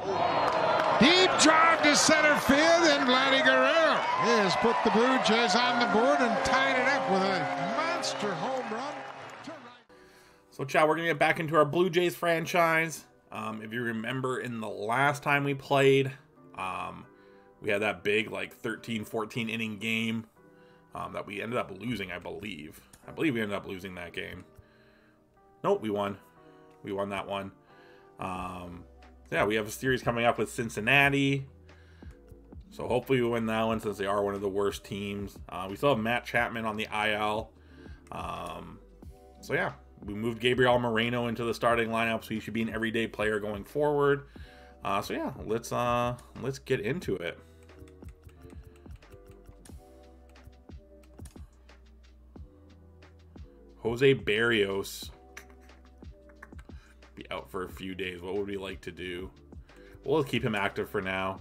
Deep drive to center field, and Vladdy Guerrero has put the Blue Jays on the board and tied it up with a monster home run. So, Chad, we're going to get back into our Blue Jays franchise. Um, if you remember, in the last time we played, um, we had that big, like, 13 14 inning game um, that we ended up losing, I believe. I believe we ended up losing that game. Nope, we won. We won that one. Um, yeah, we have a series coming up with Cincinnati. So hopefully we win that one since they are one of the worst teams. Uh, we still have Matt Chapman on the IL. Um, so yeah, we moved Gabriel Moreno into the starting lineup, so he should be an everyday player going forward. Uh, so yeah, let's uh, let's get into it. Jose Berrios be for a few days. What would we like to do? We'll keep him active for now.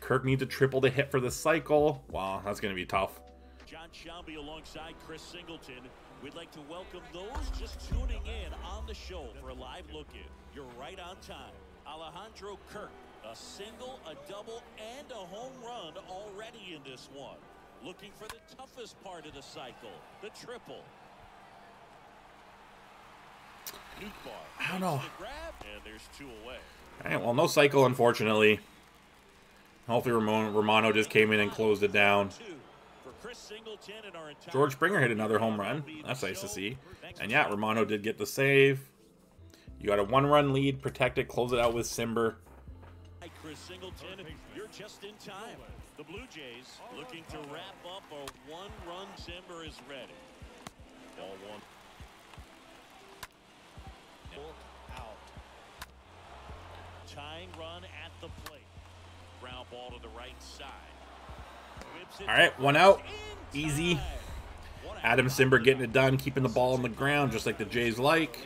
Kirk needs a triple to hit for the cycle. Wow, that's going to be tough. John Sciambi alongside Chris Singleton. We'd like to welcome those just tuning in on the show for a live look in. You're right on time. Alejandro Kirk, a single, a double, and a home run already in this one. Looking for the toughest part of the cycle, the triple. I don't know. And there's two away. All right, well, no cycle, unfortunately. Hopefully, Ramon, Romano just came in and closed it down. George Springer hit another home run. That's nice to see. And yeah, Romano did get the save. You got a one-run lead. Protect it. Close it out with Cimber. Chris Singleton, you're just in time. The Blue Jays looking to wrap up a one-run. Cimber is ready. Ball one. Out. Tying run at the plate. Ground ball to the right side. All right, one out. Easy. Adam Cimber getting it done, keeping the ball on the ground just like the Jays like.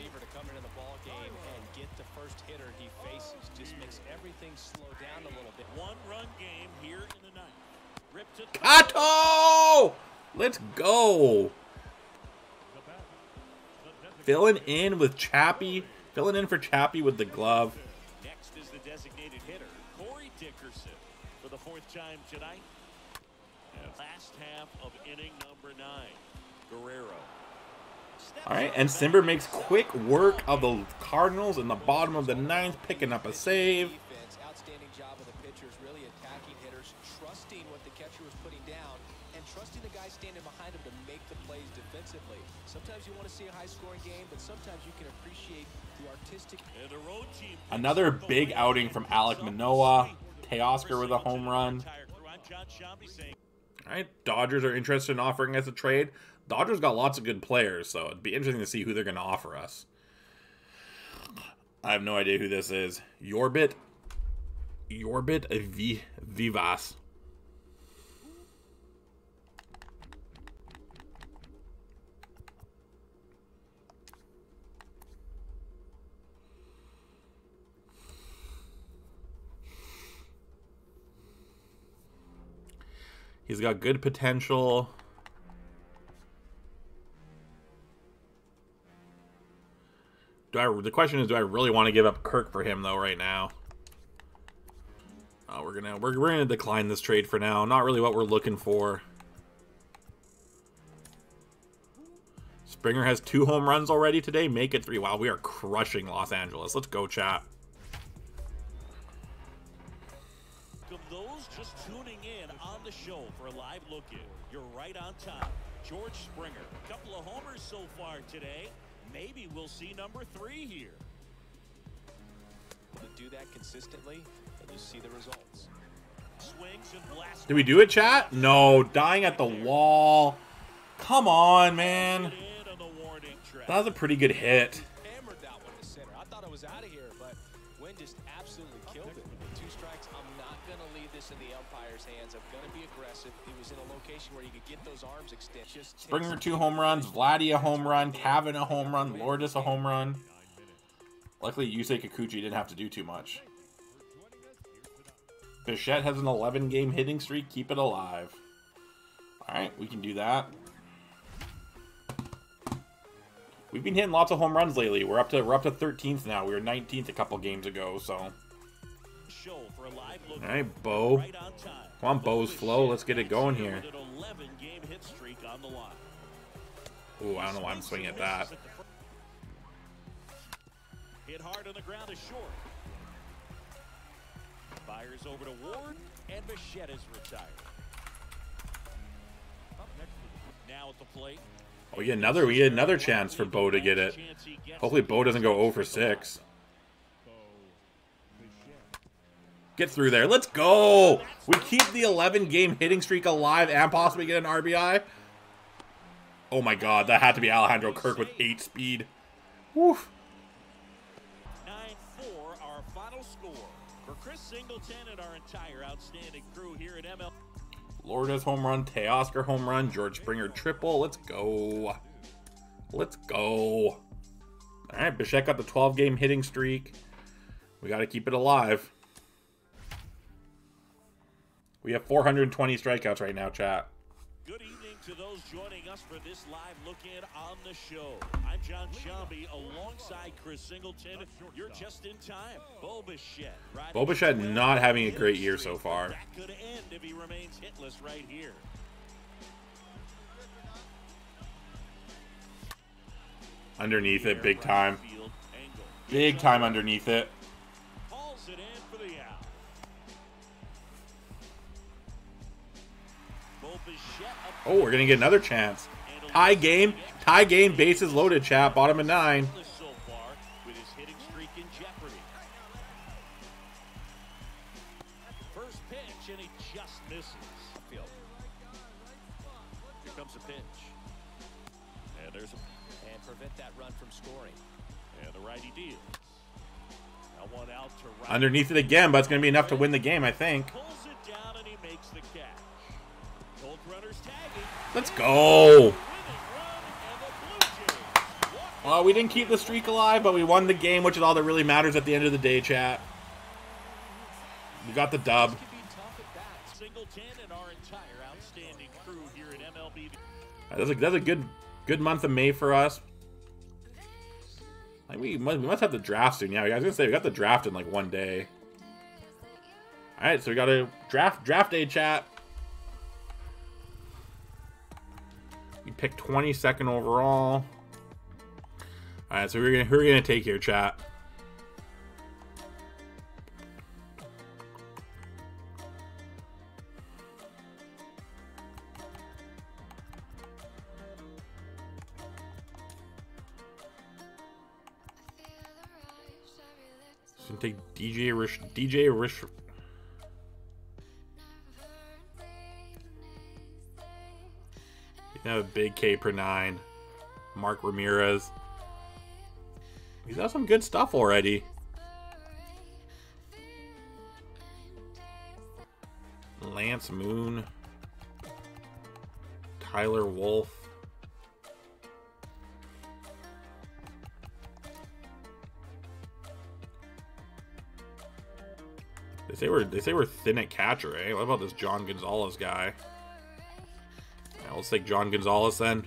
Kato! Let's go. Filling in with Chappie. Filling in for Chappie with the glove. Next is the designated hitter, Corey Dickerson, for the fourth time tonight. Last half of inning number nine. Guerrero. All right, and Cimber makes quick work of the Cardinals in the bottom of the ninth, picking up a save. Outstanding job of the pitchers, really attacking hitters, trusting what the catcher was putting down, and trusting the guy standing behind him to make the plays defensively. Sometimes you want to see a high-scoring game, but sometimes you can appreciate the artistic. And the road team Another big outing from Alek Manoah. Teoscar with a home run. All right, Dodgers are interested in offering us a trade. Dodgers got lots of good players, so it'd be interesting to see who they're going to offer us. I have no idea who this is. Yorbit, Yorbit v- Vivas. He's got good potential. Do I? The question is, do I really want to give up Kirk for him though? Right now, oh, we're gonna we're, we're gonna decline this trade for now. Not really what we're looking for. Springer has two home runs already today. Make it three. Wow, we are crushing Los Angeles. Let's go, chat. Show for a live look in. You're right on top. George Springer, a couple of homers so far today. Maybe we'll see number three here. To do that consistently, and you see the results. Swings and blasts. Did we do it, chat? No, dying at the wall. Come on, man. in on the warning track. That was a pretty good hit. In the umpire's hands. I'm going to be aggressive. He was in a location where you could get those arms extended. Springer two home runs, Vladdy a home run, Cavan a home run, Lourdes a home run. Luckily, Yusei Kikuchi didn't have to do too much. Bichette has an 11 game hitting streak. Keep it alive. Alright, we can do that. We've been hitting lots of home runs lately. We're up to we're up to 13th now. We were 19th a couple games ago, so All right, Bo. Right on time. Come on, Bo's flow. Let's get it going here. With an 11 game hit streak on the line. Ooh, I don't know why I'm swinging at that. Hit hard on the ground is short. Fires over to Ward, and Bichette is retired. Now at the plate. Oh, we get another. We get another chance for Bo to get it. Hopefully, Bo doesn't go 0 for 6. Get through there. Let's go. We keep the 11 game hitting streak alive and possibly get an RBI. Oh my god, that had to be Alejandro Kirk with 8 speed. Woof. 9-4, our final score. For Chris Singleton and our entire outstanding crew here at ML. Lourdes home run, Teoscar home run, George Springer triple. Let's go. Let's go. All right, Bichette got the 12 game hitting streak. We got to keep it alive. We have 420 strikeouts right now, chat. Good evening to those joining us for this live look in on the show. I'm John Sciambi alongside Chris Singleton. You're just in time. Bo Bichette. riding Bo Bichette 12 not having a great year so far. That could end if he remains hitless right here. Underneath it, big time. Big time underneath it. Oh, we're going to get another chance. Tie game. Tie game. Bases loaded, chat. Bottom of nine. so far with his hitting streak in jeopardy. First pitch, and he just misses. Here comes a pitch. And there's a And prevent that run from scoring. and the righty deals. Now one out to right. Underneath it again, but it's going to be enough to win the game, I think. Let's go. Well, we didn't keep the streak alive, but we won the game, which is all that really matters at the end of the day, chat. We got the dub. That's a, that's a good good month of May for us. Like we must, we must have the draft soon. Yeah, I was gonna say we got the draft in like one day. All right, so we got a draft draft day chat. We pick 22nd overall. All right, so we're gonna who are we gonna take here, chat? Take DJ Rish, DJ Rish. Have a big K per nine. Mark Ramirez. He's got some good stuff already. Lance Moon. Tyler Wolf. They say we're they say we're thin at catcher, eh? What about this John Gonzalez guy? Let's take John Gonzalez then.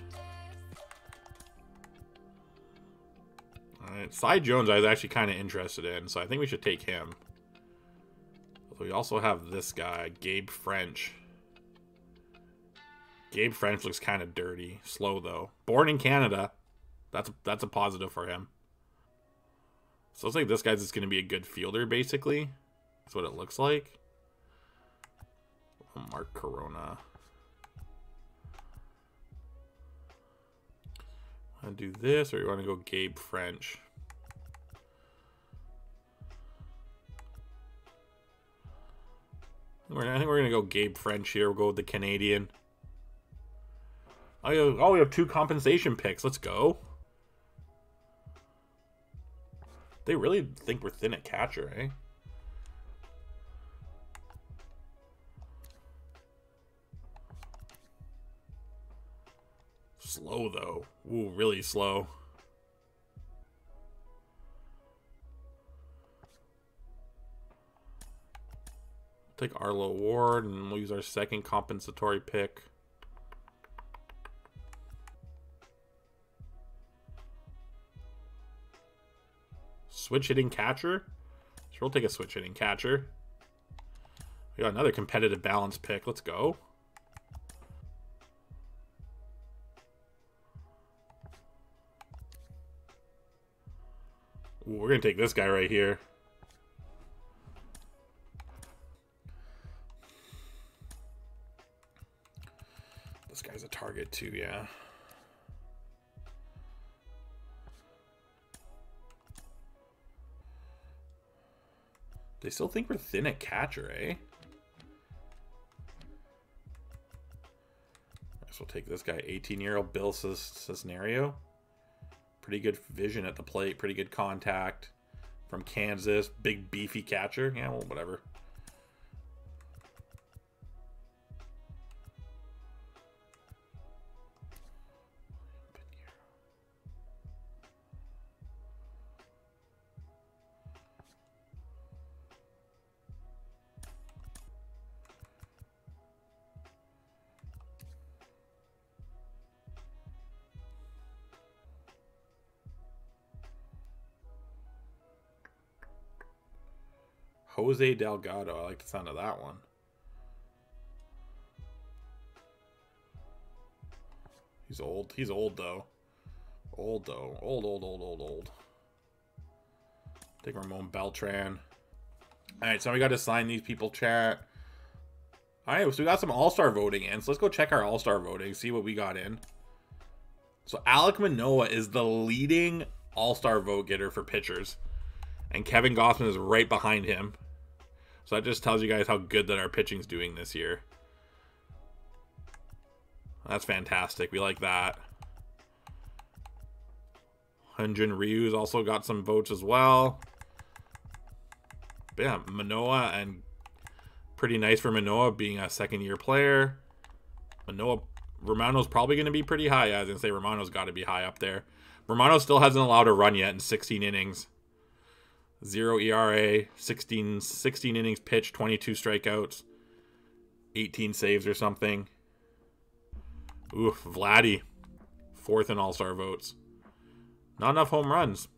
Alright, Cy Jones I was actually kind of interested in, so I think we should take him. We also have this guy, Gabe French. Gabe French looks kind of dirty. Slow though. Born in Canada. That's that's a positive for him. So it's like this guy's just gonna be a good fielder, basically. That's what it looks like. Mark Corona. To do this, or you want to go Gabe French? I think we're gonna go Gabe French here. We'll go with the Canadian. Oh, oh, we have two compensation picks. Let's go. They really think we're thin at catcher, eh? Slow though. Ooh, really slow. Take Arlo Ward and we'll use our second compensatory pick. Switch hitting catcher? So we'll take a switch hitting catcher. We got another competitive balance pick. Let's go. We're to take this guy right here. This guy's a target too, yeah. They still think we're thin at catcher, eh? I Guess we'll take this guy, 18-year-old Bill Cisnerio. Pretty good vision at the plate, pretty good contact from Kansas. Big beefy catcher. Yeah, well, whatever. Jose Delgado. I like the sound of that one. He's old. He's old, though. Old, though. Old, old, old, old, old. Take Ramon Beltran. Alright, so we got to sign these people, chat. Alright, so we got some All-Star voting in. So let's go check our All-Star voting, see what we got in. So Alek Manoah is the leading All-Star vote getter for pitchers. And Kevin Gausman is right behind him. So that just tells you guys how good that our pitching's doing this year. That's fantastic. We like that. Hyun-Jin Ryu's also got some votes as well. But yeah, Manoah and pretty nice for Manoah being a second year player. Manoah Romano's probably going to be pretty high. I was going to say Romano's got to be high up there. Romano still hasn't allowed a run yet in 16 innings. Zero ERA, 16, 16 innings pitched, 22 strikeouts, 18 saves or something. Oof, Vladdy, fourth in All Star votes. Not enough home runs.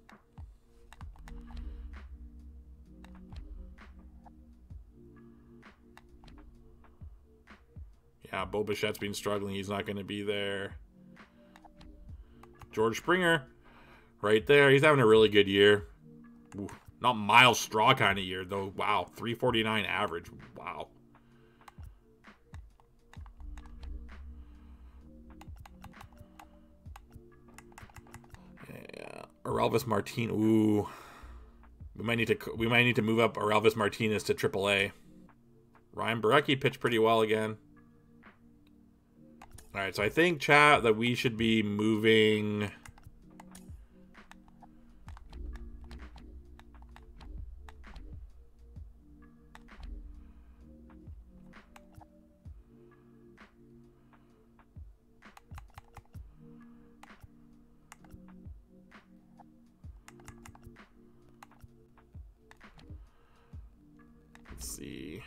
Yeah, Bo Bichette's been struggling. He's not going to be there. George Springer, right there. He's having a really good year. Oof. Not Myles Straw kind of year, though. Wow. 349 average. Wow. Yeah. Orelvis Martin. Ooh. We might need to we might need to move up Orelvis Martinez to AAA. Ryan Borucki pitched pretty well again. All right, so I think chat that we should be moving We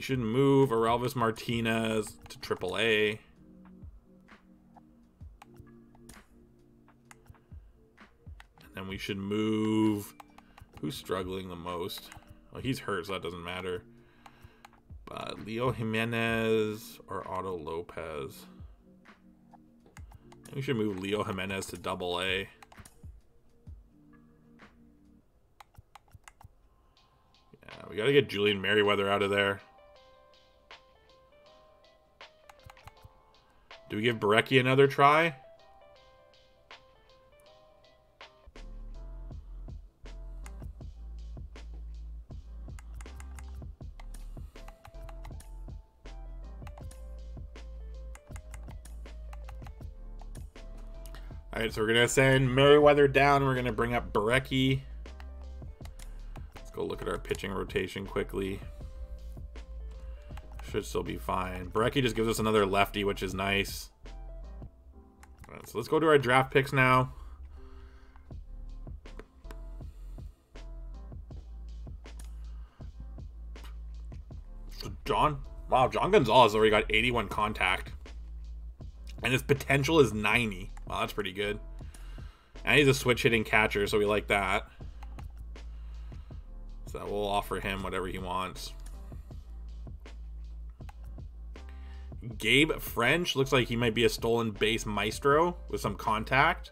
should move Orelvis Martinez to AAA. And then we should move... Who's struggling the most? Well, he's hurt, so that doesn't matter. But Leo Jimenez or Otto Lopez. We should move Leo Jimenez to double A. gotta get Julian Merryweather out of there. Do we give Borucki another try? Alright, so we're going to send Merryweather down. We're going to bring up Borucki. Pitching rotation quickly. Should still be fine. Borucki just gives us another lefty, which is nice. So let's go to our draft picks now. John, wow, John Gonzalez already got 81 contact. And his potential is 90. Wow, that's pretty good. And he's a switch hitting catcher, so we like that. So we'll offer him whatever he wants. Gabe French looks like he might be a stolen base maestro with some contact.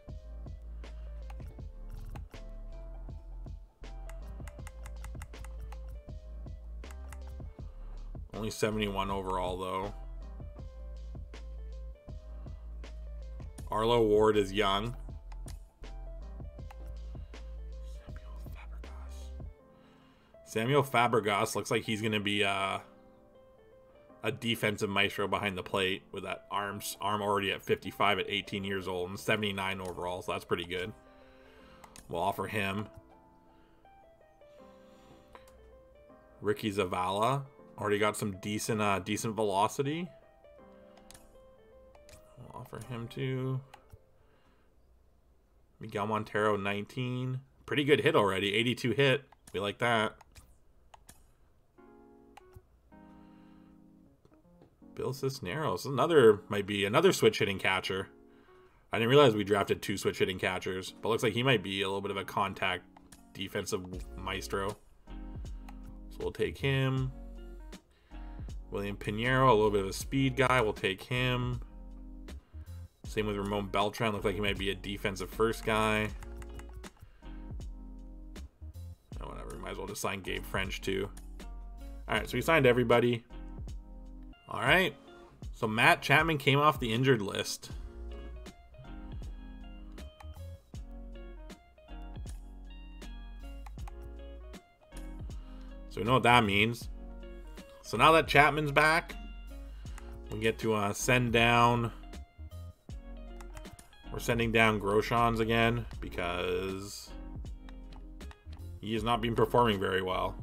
Only 71 overall, though. Arlo Ward is young. Samuel Fabregas looks like he's going to be uh, a defensive maestro behind the plate with that arms arm already at 55 at 18 years old and 79 overall, so that's pretty good. We'll offer him Ricky Zavala. Already got some decent uh, decent velocity. We'll offer him to Miguel Montero 19. Pretty good hit already. 82 hit. We like that. Bill Cisneros. Another might be another switch hitting catcher. I didn't realize we drafted two switch hitting catchers, but looks like he might be a little bit of a contact defensive maestro. So we'll take him. William Pinheiro, a little bit of a speed guy. We'll take him. Same with Ramon Beltran. Looks like he might be a defensive first guy. Oh, whatever. We might as well just sign Gabe French too. All right, so we signed everybody. All right. So Matt Chapman came off the injured list. So we know what that means. So now that Chapman's back, we get to uh, send down. We're sending down Groshans again because he has not been performing very well.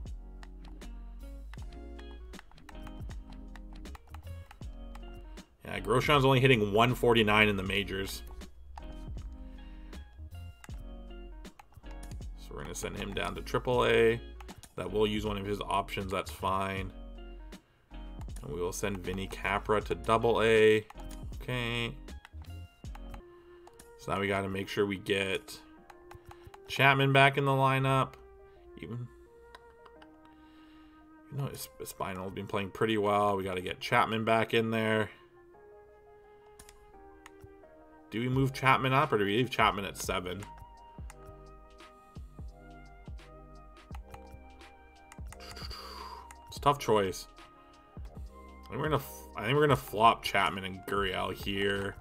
Yeah, Groshon's only hitting 149 in the majors. So we're going to send him down to AAA. That will use one of his options, that's fine. And we will send Vinny Capra to double A. Okay. So now we got to make sure we get Chapman back in the lineup. Even you know, Espinal's been playing pretty well. We got to get Chapman back in there. Do we move Chapman up or do we leave Chapman at seven? It's a tough choice. I think we're gonna. I think we're gonna flop Chapman and Gurriel here.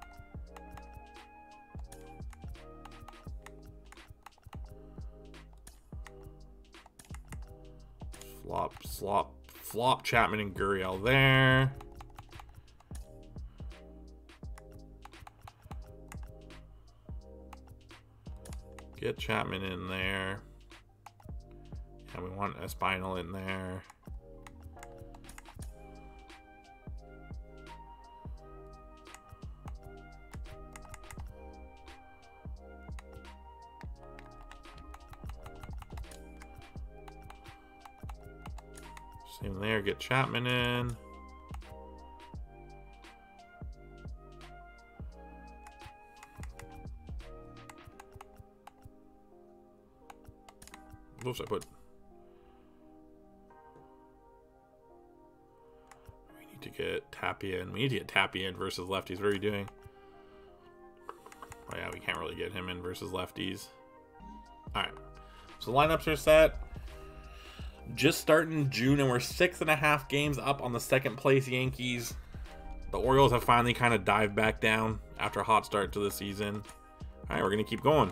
Flop, slop, flop Chapman and Gurriel there. Get Chapman in there. And we want Espinal in there. Same there, get Chapman in. Oops, I put... We need to get Tapia in. We need to get Tapia in versus lefties. What are we doing? Oh yeah, we can't really get him in versus lefties. Alright. So lineups are set. Just starting June, and we're six and a half games up on the second place Yankees. The Orioles have finally kind of dived back down after a hot start to the season. All right, we're going to keep going.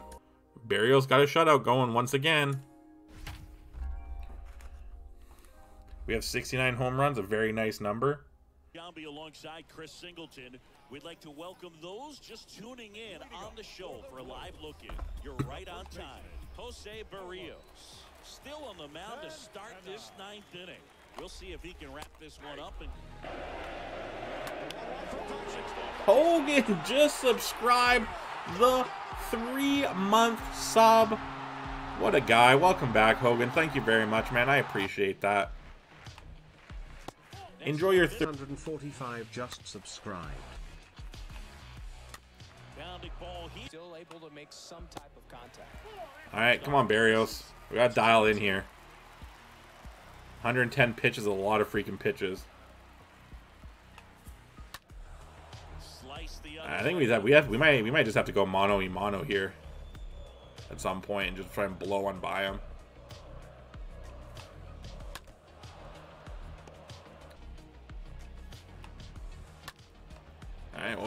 Berrios got a shutout going once again. We have 69 home runs, a very nice number. Be alongside Chris Singleton. We'd like to welcome those just tuning in on the show for a live look in. You're right on time. Jose Berrios still on the mound to start this ninth inning. We'll see if he can wrap this one up. And Hogan just subscribed the three-month sub. What a guy. Welcome back, Hogan. Thank you very much, man. I appreciate that. Enjoy your 145 just subscribed. Down ball. He Still able to make some type of contact. All right, come on, Berrios. We got to dial in here. 110 pitches, a lot of freaking pitches. I think we have, we have we might we might just have to go mono e mono here at some point and just try and blow one by him.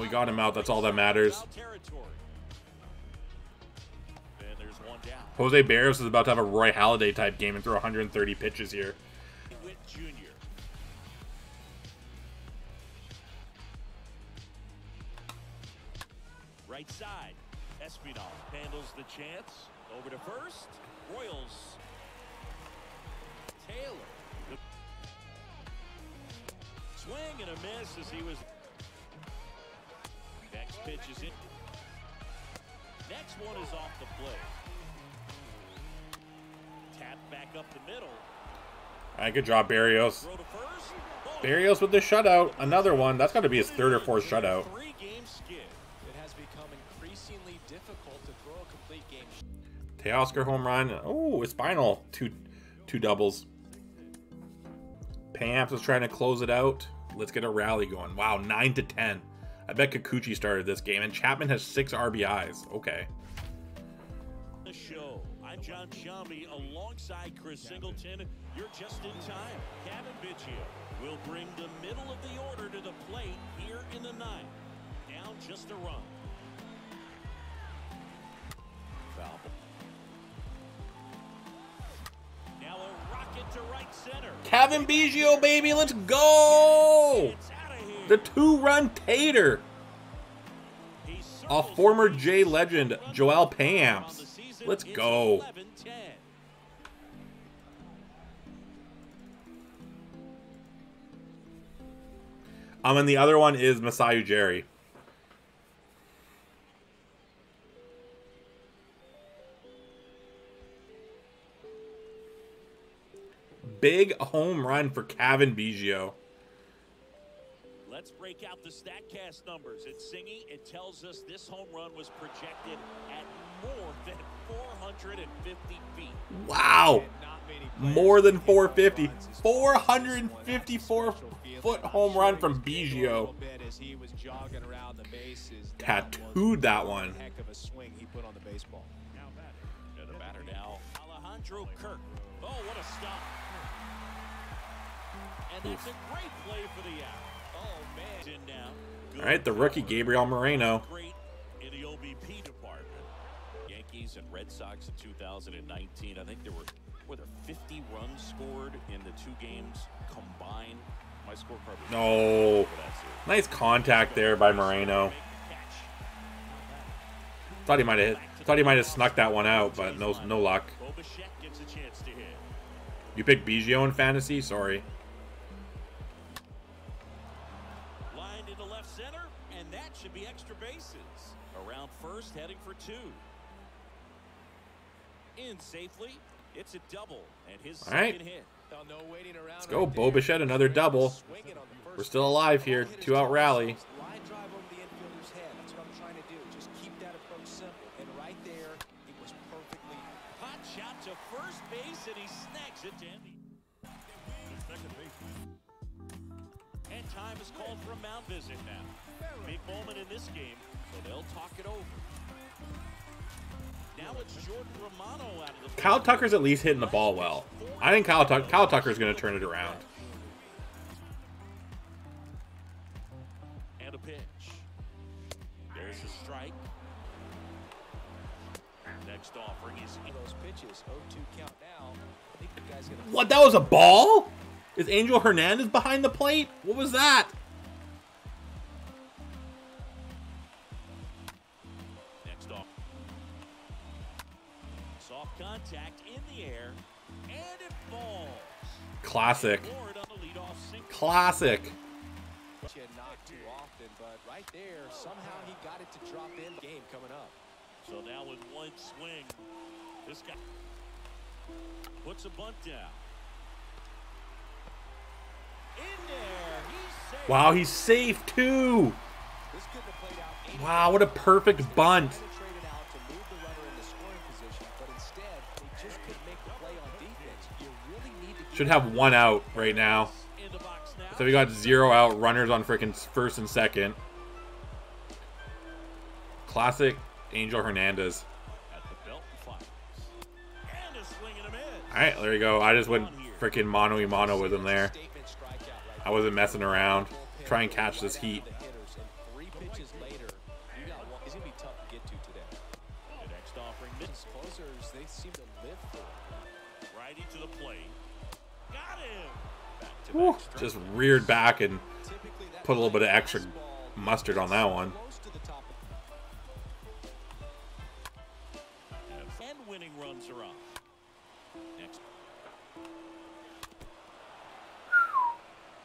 We got him out. That's all that matters. Jose Berrios is about to have a Roy Halladay type game and throw 130 pitches here. Right side. Espinal handles the chance. Over to first. Royals. Taylor. Swing and a miss as he was. Pitch is in. Next one is off the plate. Tap back up the middle. All right, good job, Berrios. Throw to first. Ball Berrios with the shutout. Another one. That's got to be his third or fourth shutout. Three game. It has become increasingly difficult to throw a complete game. Teoscar home run. Oh, it's final. Two two doubles. Pamps is trying to close it out. Let's get a rally going. Wow, 9 to 10. I bet Kikuchi started this game, and Chapman has six RBIs. Okay. The show. I'm John Sciambi alongside Chris Singleton. You're just in time. Cavan Biggio will bring the middle of the order to the plate here in the ninth. Down just a run. Foul. Now a rocket to right center. Cavan Biggio, baby, let's go! It's out of here. The two-run tater. A former J legend, Joel Pamps. Let's go. Um, and the other one is Masayu Jerry. Big home run for Cavan Biggio. Let's break out the StatCast numbers. It's singing. It tells us this home run was projected at more than 450 feet. Wow. Not many players More than can hit home 450. 454 foot home run from Biggio. As he was jogging around the bases, Tattooed that one. Heck of a swing he put on the baseball. And the batter now, Alejandro Kirk. Oh, what a stop. And that's a great play for the out. Man. In now. Good All right, the rookie Gabriel Moreno. In the OBP department. Yankees and Red Sox in 2019. I think there were were there 50 runs scored in the two games combined. My scorecard No. for that series. Nice contact there by Moreno. Make the catch. Thought he might have thought he might have snuck that one out, but no no luck. Bo Bichette gets a chance to hit. You picked Biggio in fantasy? Sorry. First, heading for two. In safely, it's a double, and his All right. second hit. No waiting around Let's go, right Bo another double. Swinging on the first We're still alive here. Ball hit his Two out rally. Line drive over the infielder's head. That's what I'm trying to do. Just keep that approach simple. And right there, it was perfectly. Hot shot to first base, and he snags it to end the second. And time is called for a mound visit now. Big moment in this game, so they'll talk it over. Now it's Jordan Romano out of the Kyle Tucker's at least hitting the ball well. I think Kyle, Tuck Kyle Tucker's going to turn it around. And a pitch. There's a strike. Next offering is Those pitches, 0-2 count now. I think the guy's gonna. What? That was a ball? Is Angel Hernandez behind the plate? What was that? Coming up. So now with one swing, this guy puts a bunt down. In there, he's safe. Wow, he's safe too. This couldn't have played out Wow, what a perfect bunt. Should have one out right now. So we got zero out, runners on freaking first and second. Classic Angel Hernandez. Alright, there you go. I just went freaking mono y mono with him there. I wasn't messing around. Try and catch this heat. Back to Whew, back strike. just reared back and put a little bit of extra mustard on that one. close to the top of And winning runs are on. Next.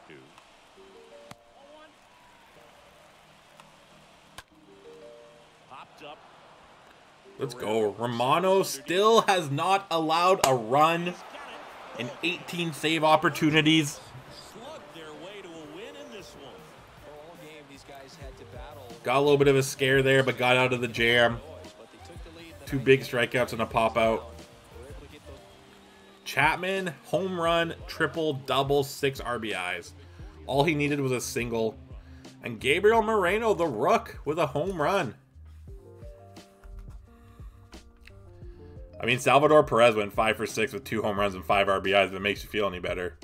Two. Popped up. Let's go. Romano still has not allowed a run Got in 18 save opportunities. Got a little bit of a scare there, but got out of the jam. Two big strikeouts and a pop out. Chapman, home run, triple, double, six RBIs. All he needed was a single. And Gabriel Moreno, the rook, with a home run. I mean, Salvador Perez went five for six with two home runs and five RBIs. If it makes you feel any better.